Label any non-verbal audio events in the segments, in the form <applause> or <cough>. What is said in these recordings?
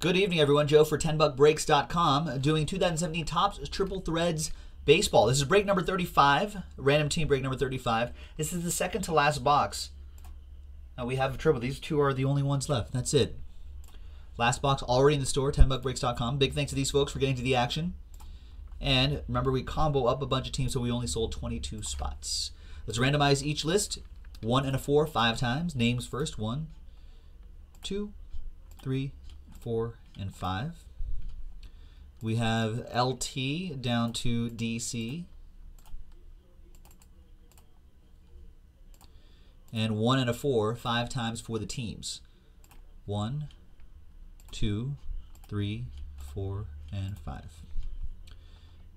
Good evening, everyone. Joe for 10buckbreaks.com uh, doing 2017 Topps Triple Threads Baseball. This is break number 35, random team break number 35. This is the second to last box. Now we have a triple. These two are the only ones left. That's it. Last box already in the store, 10buckbreaks.com. Big thanks to these folks for getting to the action. And remember, we combo up a bunch of teams, so we only sold 22 spots. Let's randomize each list. One and a four, five times. Names first. One, two, three, four, and five. We have LT down to DC. And one and a four, five times for the teams. One, two, three, four, and five.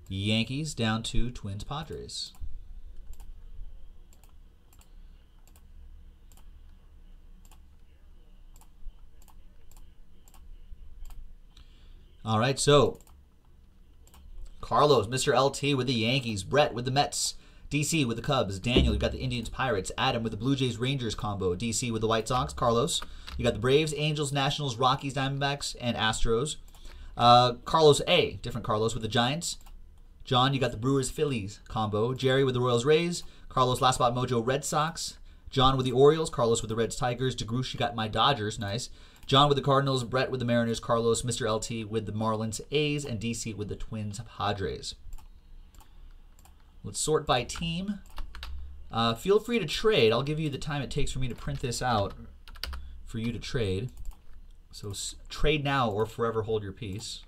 Yankees down to Twins Padres. All right, so Carlos, Mr. LT with the Yankees, Brett with the Mets, DC with the Cubs, Daniel, you got the Indians, Pirates, Adam with the Blue Jays, Rangers combo, DC with the White Sox, Carlos, you got the Braves, Angels, Nationals, Rockies, Diamondbacks, and Astros. Uh, Carlos A, different Carlos with the Giants. John, you got the Brewers, Phillies combo. Jerry with the Royals, Rays. Carlos, Last Spot Mojo, Red Sox. John with the Orioles. Carlos with the Reds, Tigers. DeGroosh, you got my Dodgers, nice. John with the Cardinals, Brett with the Mariners, Carlos, Mr. LT with the Marlins, A's, and DC with the Twins, Padres. Let's sort by team. Uh, feel free to trade. I'll give you the time it takes for me to print this out for you to trade. So trade now or forever hold your peace.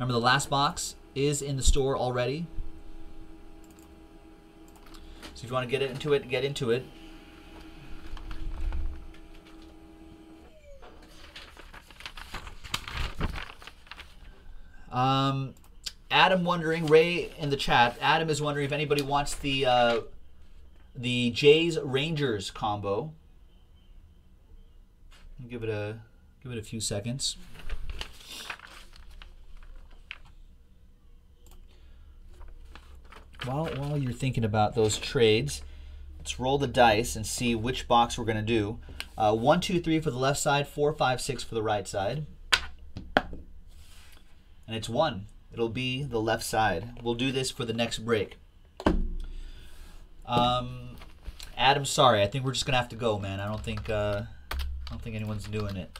Remember, the last box is in the store already. So if you want to get into it, get into it. Um, Adam wondering, Ray in the chat. Adam is wondering if anybody wants the uh, the Jays Rangers combo. Give it a give it a few seconds. While, while you're thinking about those trades, let's roll the dice and see which box we're going to do. Uh, one, two, three for the left side, four, five, six for the right side. And it's one. It'll be the left side. We'll do this for the next break. Um, Adam, sorry. I think we're just gonna have to go, man. I don't think uh, I don't think anyone's doing it.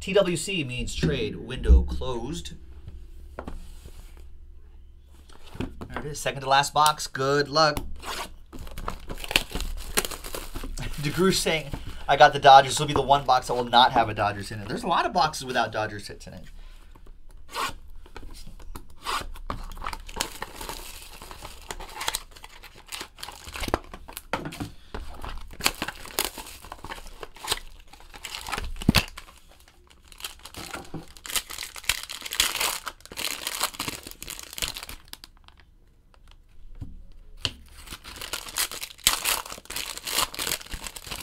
TWC means trade window closed. There it is, second to last box. Good luck. <laughs> DeGroosh saying, I got the Dodgers. This will be the one box that will not have a Dodgers in it. There's a lot of boxes without Dodgers hits in it.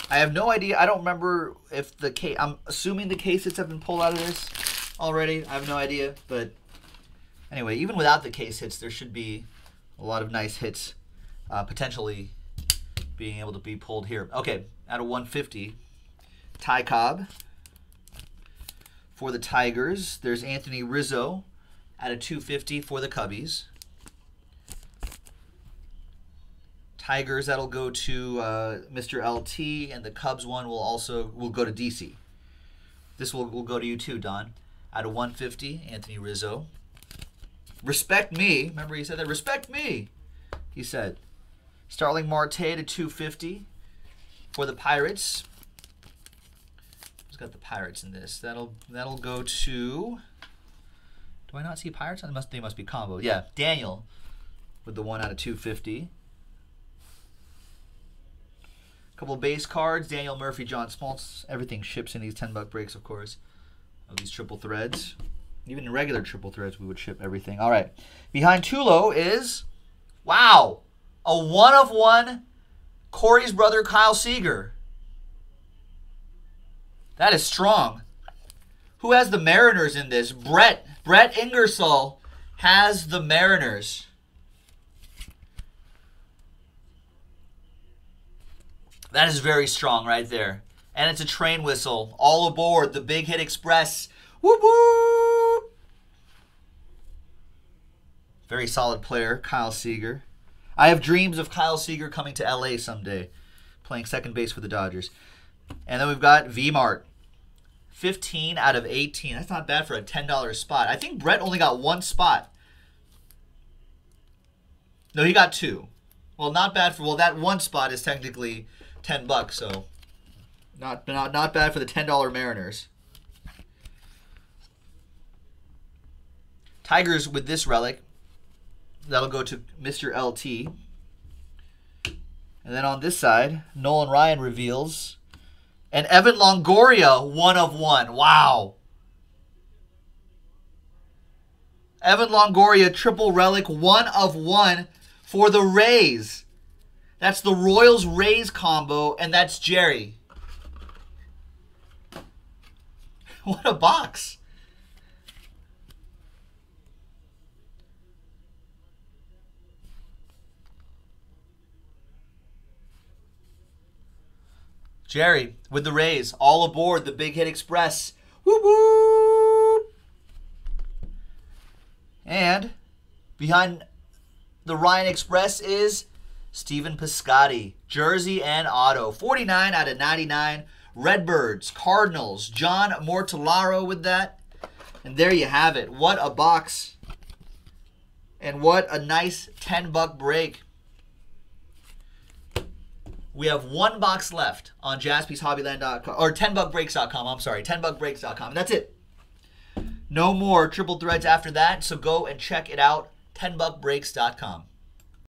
I have no idea. I don't remember if the case. I'm assuming the case hits have been pulled out of this already. I have no idea. But anyway, even without the case hits, there should be a lot of nice hits uh, potentially being able to be pulled here. Okay, out of 150, Ty Cobb. For the Tigers, there's Anthony Rizzo at a 250 for the Cubbies. Tigers, that'll go to uh, Mr. LT, and the Cubs one will also will go to DC. This will, will go to you too, Don. Out of 150, Anthony Rizzo. Respect me. Remember he said that. Respect me. He said. Starling Marte to 250 for the Pirates. Who's got the Pirates in this? That'll that'll go to. Do I not see Pirates? They must they must be combo. Yeah, Daniel with the one out of 250 couple base cards, Daniel Murphy, John Smoltz. Everything ships in these 10 buck breaks, of course, of these triple threads. Even in regular triple threads, we would ship everything. All right. Behind Tulo is, wow, a one of one Corey's brother, Kyle Seager. That is strong. Who has the Mariners in this? Brett. Brett Ingersoll has the Mariners. That is very strong right there. And it's a train whistle. All aboard the Big Hit Express. Whoop whoop! Very solid player, Kyle Seager. I have dreams of Kyle Seager coming to LA someday, playing second base for the Dodgers. And then we've got V Mart. 15 out of 18. That's not bad for a $10 spot. I think Brett only got one spot. No, he got two. Well, not bad for well that one spot is technically 10 bucks, so not not not bad for the $10 Mariners. Tigers with this relic. That'll go to Mr. LT. And then on this side, Nolan Ryan reveals and Evan Longoria, one of one. Wow. Evan Longoria, triple relic, one of one for the Rays. That's the Royals Rays combo, and that's Jerry. <laughs> What a box. Jerry with the Rays, all aboard the Big Hit Express. Whoop whoop! And behind the Ryan Express is Stephen Piscotty, jersey and auto. 49 out of 99. Redbirds, Cardinals, John Mortellaro with that. And there you have it. What a box. And what a nice 10 buck break. We have one box left on jaspyshobbyland.com or 10buckbreaks.com. I'm sorry, 10buckbreaks.com. And that's it. No more triple threads after that, so go and check it out. 10buckbreaks.com.